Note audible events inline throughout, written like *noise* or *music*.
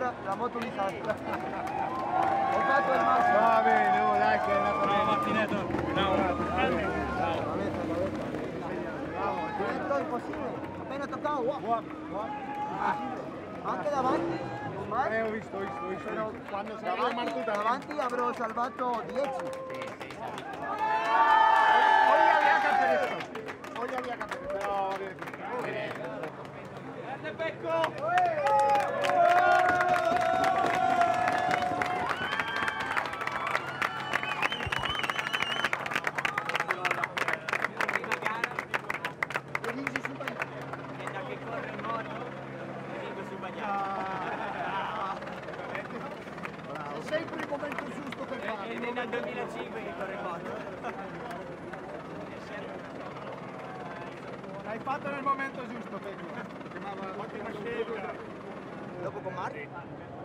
la moto un disastro. Ho fatto il massimo. Va bene, oh, dai che è andata bene. Martinetto, no. Diventò impossibile. Appena toccavo, wow. Buon, buon. Anche davanti. Eh, ho visto, ho visto, ho visto. Però Quando si arriva davanti, Martuta. davanti avrò salvato 10. Hoy había que hacer esto. Hoy había que hacer esto. Pero, eh, Grande Pecco! E da che corre in moto, vinco sul bagnato. È sempre il momento giusto per È farlo. dal 2005 che corre in moto. L'hai fatto nel momento giusto, Pecco. Chiamava ottima scelta. Dopo con Mark,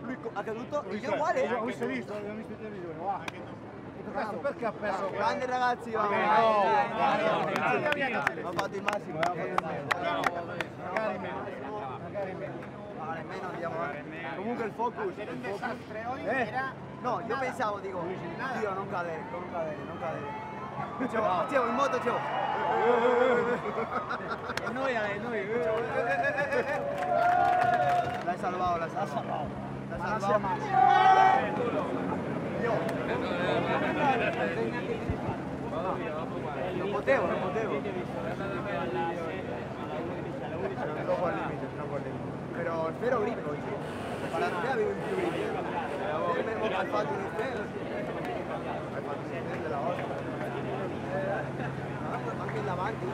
lui co- ha caduto e io Ho uguale. visto, visto, l'ho visto in televisione. Wow. Questo perché ha perso? Grandi ragazzi, vamos. Vabbè, Dai, no, dai, dai, dai, no, dai, dai, dai. dai, dai. Ho fatto il massimo. Magari meno. Magari meno. No, nemmeno andiamo avanti. Comunque il focus. il focus. Eh? No, io pensavo, dico, Dio non cadere, non cadere, non cadere. Dicevo, facevo in moto, dicevo. E noi, e noi. L'hai salvato, l'hai salvato. L'hai salvato. Io. Non potevo, non potevo. Troppo al limite, troppo al limite. Però zero grip oggi. Para te in più fatto un. Hai fatto un della volta. Anche davanti.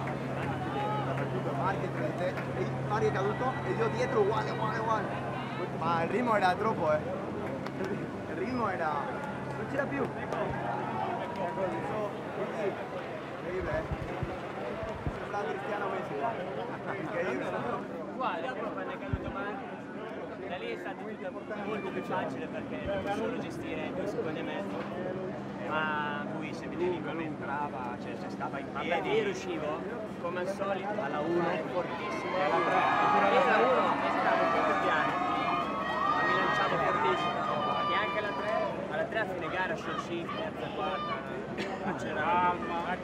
Dappertutto, Marchi, te. E Mario è caduto e io dietro uguale, uguale, uguale. Ma il ritmo era troppo, eh. Il ritmo era... non c'era più. Incredibile, eh. Sembra Cristiano Messi. Incredibile. Da lì è stato tutto molto più facile perché devo solo gestire due secondi e mezzo. Ma lui se vedevi come entrava, cioè se stava in piedi. io riuscivo, come al solito, alla 1 fortissimo. E alla 3. alla 1 stavo più piano, ma mi lanciavo fortissimo. E anche alla 3, alla 3 a fine gara, short shift, terza, quarta, acceleravo.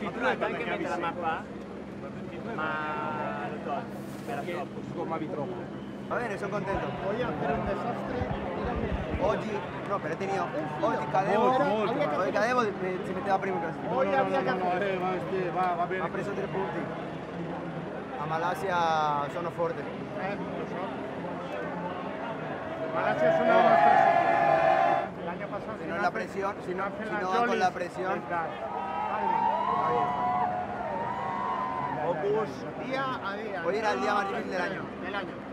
Ho provato anche a mettere la mappa, ma l'ho tolto, era troppo. Sgommavi troppo. Va bene, sono contento. Voy a hacer un desastre. Oggi, no, per tenio, oggi cadevo, Molto, molto. oggi cadevo e si metteva primo classifica. Hoy había que hacer esto. va, va, bene. Ha preso tre punti. A Malasia sono forte. Eh, lo so. Malasia es una tres. El año pasado. Si no la presión, si no, si las no va con la presión. Focus. Día a día. Hoy era el día más difícil del año. Del año.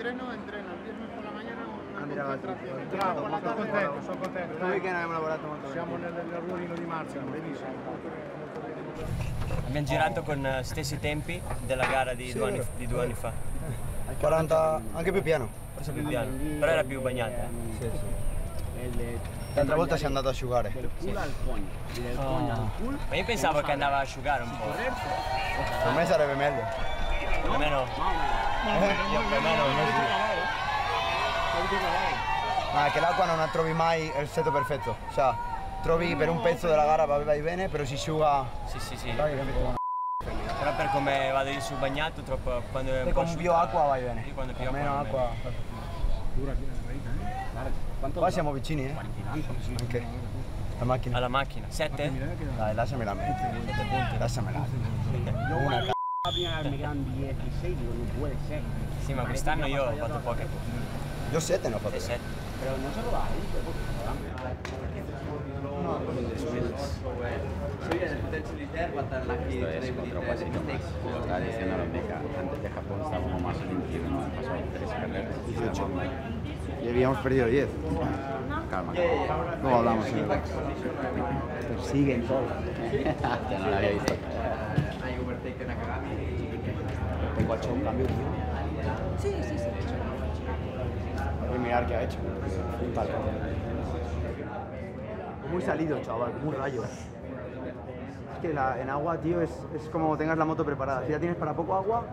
Entreno, entreno. El viernes por la mañana una Ah, mira, concentración. guarda. Bravo, sono contento, sono contento. Questo weekend abbiamo lavorato molto bene. Siamo nel, nel ruolino di Marzio, benissimo. Abbiamo girato con eh, stessi tempi della gara di, due, anni, di due anni fa, 40, anche più piano. forse più piano, però era più bagnata. eh. L'altra volta si è andato a asciugare. Ma io pensavo che andava a asciugare un po', Per me sarebbe meglio. No. Io per me no. Ma che l'acqua non la trovi mai il setto perfetto. Cioè, trovi per un pezzo della gara va vai bene, però si asciuga. Sì, sì, sì. Però per come vado io sul bagnato, troppo quando è un con più acqua vai bene. Sì, quando più Con acqua meno va acqua. Qua siamo vicini, eh? Anche. La macchina. Alla macchina. Sette? Dai, lasciamela a me. Lasciamela. Una c***o. Sì, ma quest'anno io ho fatto poche. Io sette ne ho fatte. E sette. Esto es otro pasito más. Como estaba diciendo los meca, antes de Japón estábamos más en 21, hemos pasado tres carreras. 18. Y habíamos perdido 10. Calma, calma. Luego hablamos en el box. Persiguen todo. *laughs* ya no lo había visto. Tengo hecho un cambio. Sí, sí, sí. Voy a mirar qué ha hecho. Muy salido, chaval, muy rayo. Es que la- en agua, tío, es, es como tengas la moto preparada. Si ya tienes para poco agua,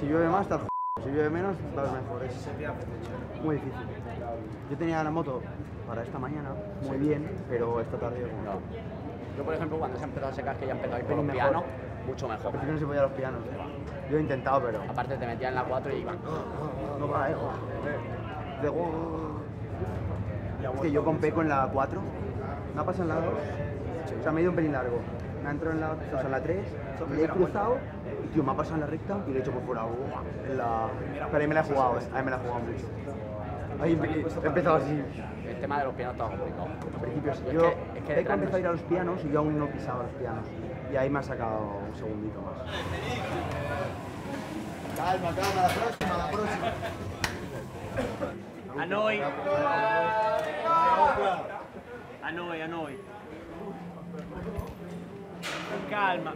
si llueve más, estás. Si llueve menos, va mejor. Es muy difícil. Yo tenía la moto para esta mañana, muy bien, pero esta tarde No. Yo, por ejemplo, cuando se ha empezado a secar, que ya he empezado a ir por los pianos, mucho mejor. Principio no se podía los pianos. Yo he intentado, pero Aparte, te metían en la 4 y iban. no va, eh. De Es que yo con Peco en la 4, me ha pasado en la 2, o sea, me he ido un pelín largo. Me ha entrado en la, o sea, en la 3, le he cruzado y tío, me ha pasado en la recta y le he hecho por fuera. ¡buah! En la... Pero ahí me la he jugado, eh. ahí me la he jugado mucho. Ahí he empezado así. El tema de los pianos estaba complicado. Al principio sí. Es Yo que- es que Peco detrás empezó no a ir a los pianos y yo aún no pisaba los pianos. Y ahí me ha sacado un segundito más. Calma, calma, la próxima, la próxima. A noi. A noi, a noi. Con calma.